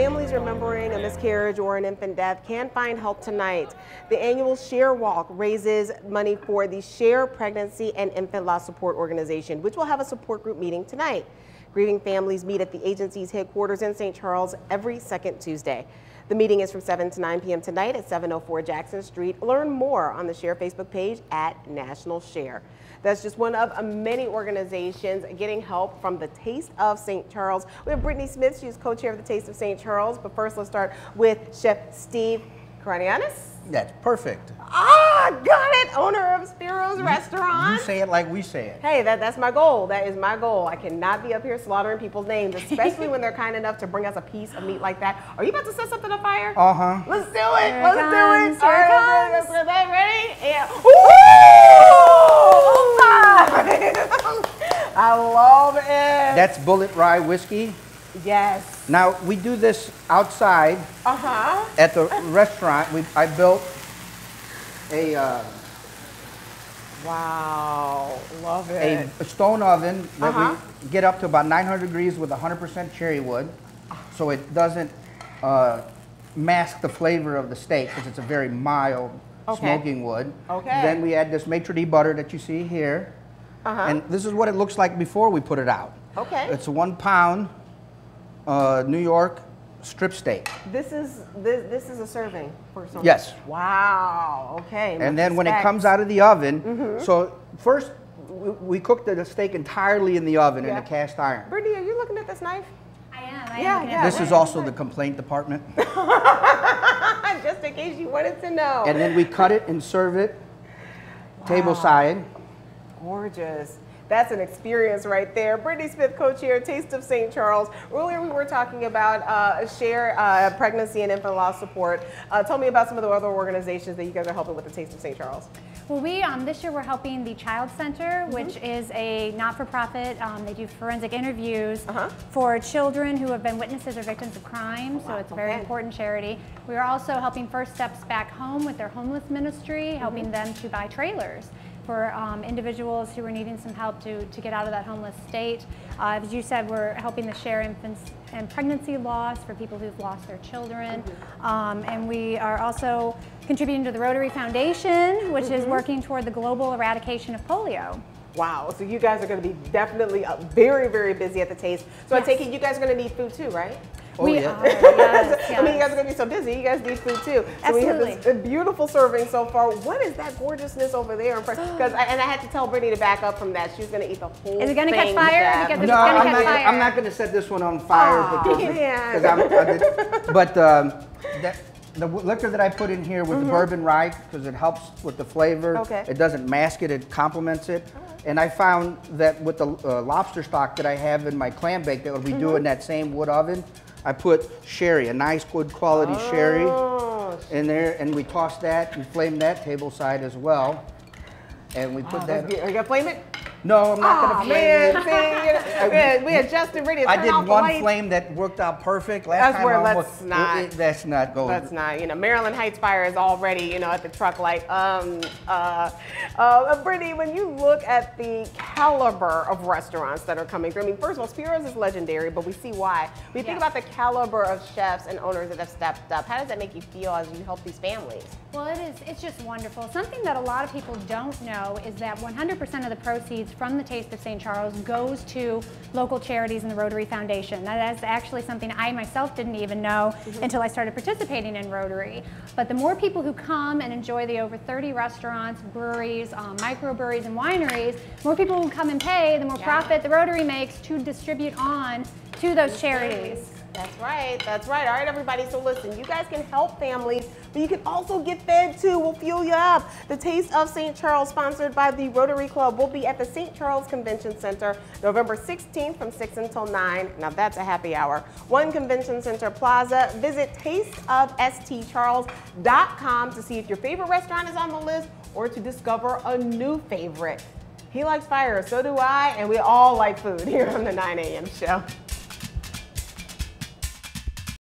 Families remembering a miscarriage or an infant death can find help tonight. The annual Share Walk raises money for the Share Pregnancy and Infant Loss Support Organization, which will have a support group meeting tonight. Grieving families meet at the agency's headquarters in St. Charles every second Tuesday. The meeting is from 7 to 9 p.m. tonight at 704 Jackson Street. Learn more on the Share Facebook page at National Share. That's just one of many organizations getting help from the Taste of St. Charles. We have Brittany Smith, she's co-chair of the Taste of St. Charles. But first, let's start with Chef Steve Karanianis. That's perfect. Ah, got it. Owner of Spiro's you, Restaurant. You say it like we say it. Hey, that, that's my goal. That is my goal. I cannot be up here slaughtering people's names, especially when they're kind enough to bring us a piece of meat like that. Are you about to set something on fire? Uh huh. Let's do it. Here Let's it do it. Here All right, it comes. Ready? ready? Yeah. I love it. That's Bulleit Rye whiskey. Yes. Now we do this outside. Uh huh. At the restaurant, we I built a. Uh, wow, love it. A, a stone oven that uh -huh. we Uh-huh. get up to about 900 degrees with 100% cherry wood, so it doesn't uh, mask the flavor of the steak because it's a very mild okay. smoking wood. Okay. Then we add this maitre d butter that you see here. Uh -huh. And this is what it looks like before we put it out. Okay. It's a one pound uh, New York strip steak. This is this, this is a serving for someone. Yes. Wow. Okay. And then when it comes out of the oven, mm -hmm. so first we, we cook the steak entirely in the oven yeah. in a cast iron. Brittany, are you looking at this knife? I am. I yeah, am yeah. This is also the complaint department. Just in case you wanted to know. And then we cut it and serve it wow. table side. Gorgeous. That's an experience right there. Brittany Smith, co-chair, Taste of St. Charles. Earlier we were talking about uh, Share uh, Pregnancy and Infant Loss Support. Uh, tell me about some of the other organizations that you guys are helping with the Taste of St. Charles. Well, we, um, this year we're helping the Child Center, mm -hmm. which is a not-for-profit. Um, they do forensic interviews -huh. for children who have been witnesses or victims of crime, wow. so it's a very okay. important charity. We are also helping First Steps Back Home with their homeless ministry, helping mm -hmm. them to buy trailers for um, individuals who are needing some help to, to get out of that homeless state. Uh, as you said, we're helping to share infants and pregnancy loss for people who've lost their children. Um, and we are also contributing to the Rotary Foundation, which mm -hmm. is mm-hmm. working toward the global eradication of polio. Wow, so you guys are going to be definitely uh, very, very busy at the Taste. So yes. I take it you guys are going to need food too, right? Oh, we yeah. are, yes, yes. I mean, you guys are gonna be so busy. You guys need food too. So Absolutely. we have this beautiful serving so far. What is that gorgeousness over there? Because and I had to tell Brittany to back up from that. She's gonna eat the whole. Thing. Is it gonna catch fire? no, I'm not, fire. I'm not gonna set this one on fire oh, because, yeah. because I'm, I did, but um, that, the liquor that I put in here with mm -hmm. the mm-hmm. bourbon rye because it helps with the flavor. Okay. It doesn't mask it; it complements it. And I found that with the uh, lobster stock that I have in my clam bake that we mm -hmm. do in mm-hmm. that same wood oven, I put sherry, a nice good quality oh. sherry in there, and we toss that and flame that table side as well. And we put that. Are you gonna flame it? No, I'm not oh, gonna flame man, it. See, we, had, we had Justin ready to turn I did off one lights. flame that worked out perfect. Last that's time where I let's almost, not. It, it, that's not going. That's not. You know, Maryland Heights Fire is already, you know, at the truck light. Um, uh, uh, Brittany, when you look at the caliber of restaurants that are coming through, I mean, first of all, Spiro's is legendary, but we see why. We you think about the caliber of chefs and owners that have stepped up, how does that make you feel as you help these families? Well, it is. It's just wonderful. Something that a lot of people don't know is that 100% of the proceeds from the Taste of St. Charles goes to local charities and the Rotary Foundation. That is actually something I myself didn't even know mm -hmm. until I started participating in Rotary. But the more people who come and enjoy the over 30 restaurants, breweries, um, microbreweries, and wineries, more people who come and pay, the more yeah. profit the Rotary makes to distribute on to those charities. That's right. That's right. All right, everybody. So listen, you guys can help families, but you can also get fed too. We'll fuel you up. The Taste of St. Charles, sponsored by the Rotary Club, will be at the St. Charles Convention Center November 16th from 6 until 9. Now that's a happy hour. One Convention Center Plaza. Visit tasteofstcharles.com to see if your favorite restaurant is on the list or to discover a new favorite. He likes fire, so do I, and we all like food here on the 9 a.m. show.